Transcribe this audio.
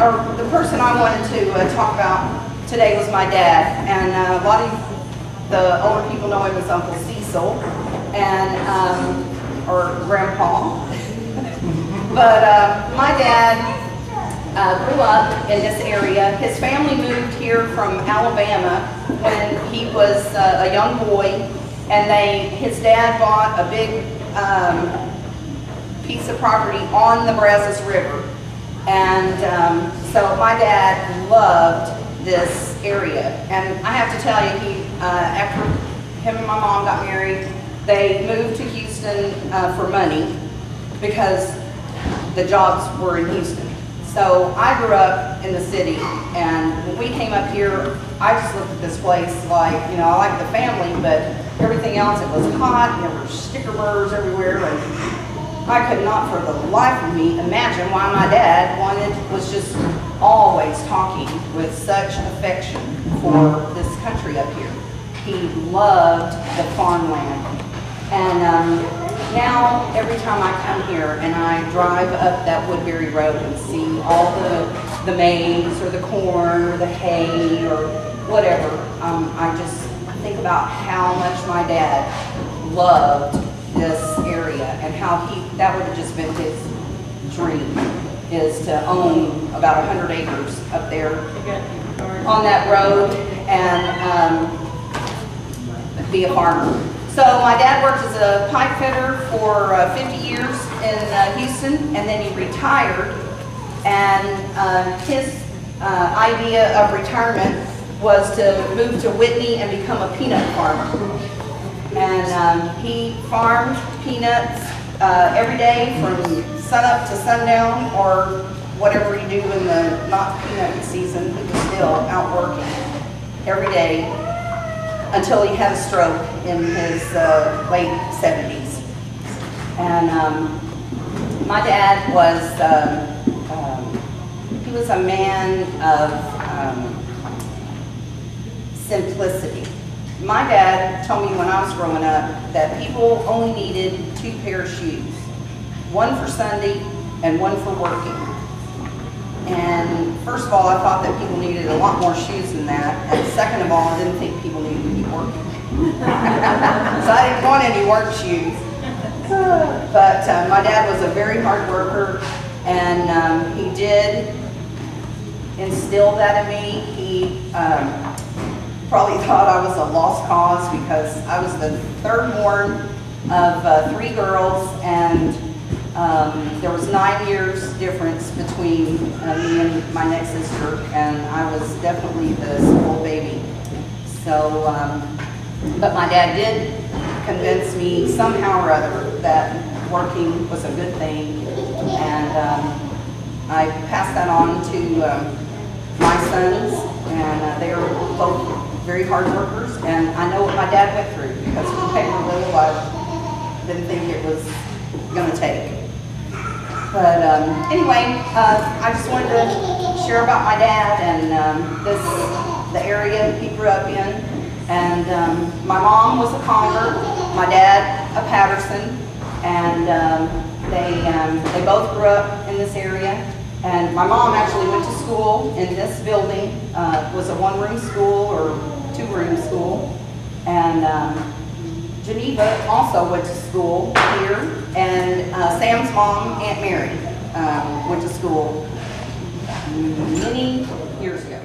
or the person I wanted to uh, talk about today was my dad. And uh, a lot of the older people know him as Uncle Cecil and, um, or Grandpa. But uh, my dad uh, grew up in this area. His family moved here from Alabama when he was uh, a young boy, and they, his dad bought a big um, piece of property on the Brazos River. And um, so my dad loved this area. And I have to tell you, he, uh, after him and my mom got married, they moved to Houston uh, for money because the jobs were in Houston. So I grew up in the city, and when we came up here, I just looked at this place like, you know, I like the family, but everything else, it was hot, and there were sticker burrs everywhere, and I could not for the life of me imagine why my dad wanted, was just always talking with such affection for this country up here. He loved the farmland. And um, now, every time I come here and I drive up that Woodbury Road and see all the, the maize or the corn or the hay or whatever, um, I just think about how much my dad loved this and how he, that would have just been his dream, is to own about 100 acres up there on that road and um, be a farmer. So my dad worked as a pipe fitter for uh, 50 years in uh, Houston, and then he retired. And uh, his uh, idea of retirement was to move to Whitney and become a peanut farmer. And um, he farmed peanuts uh, every day from sunup to sundown, or whatever you do in the not peanut season. He was still out working every day until he had a stroke in his uh, late 70s. And um, my dad was, um, um, he was a man of um, simplicity. My dad told me when I was growing up that people only needed two pair of shoes, one for Sunday and one for working. And first of all, I thought that people needed a lot more shoes than that. And second of all, I didn't think people needed to be working. so I didn't want any work shoes. But uh, my dad was a very hard worker, and um, he did instill that in me. He um, probably thought I was a lost cause because I was the third born of uh, three girls, and um, there was nine years difference between uh, me and my next sister, and I was definitely the spoiled baby. So, um, but my dad did convince me somehow or other that working was a good thing, and um, I passed that on to um, my sons, and uh, they are both very hard workers, and I know what my dad went through because from paper little, I didn't think it was going to take. But um, anyway, uh, I just wanted to share about my dad and um, this the area he grew up in. And um, my mom was a Conger, my dad a Patterson, and um, they um, they both grew up in this area. And my mom actually went to school in this building. Uh, was a one-room school or two-room school, and um, Geneva also went to school here, and uh, Sam's mom, Aunt Mary, um, went to school many years ago.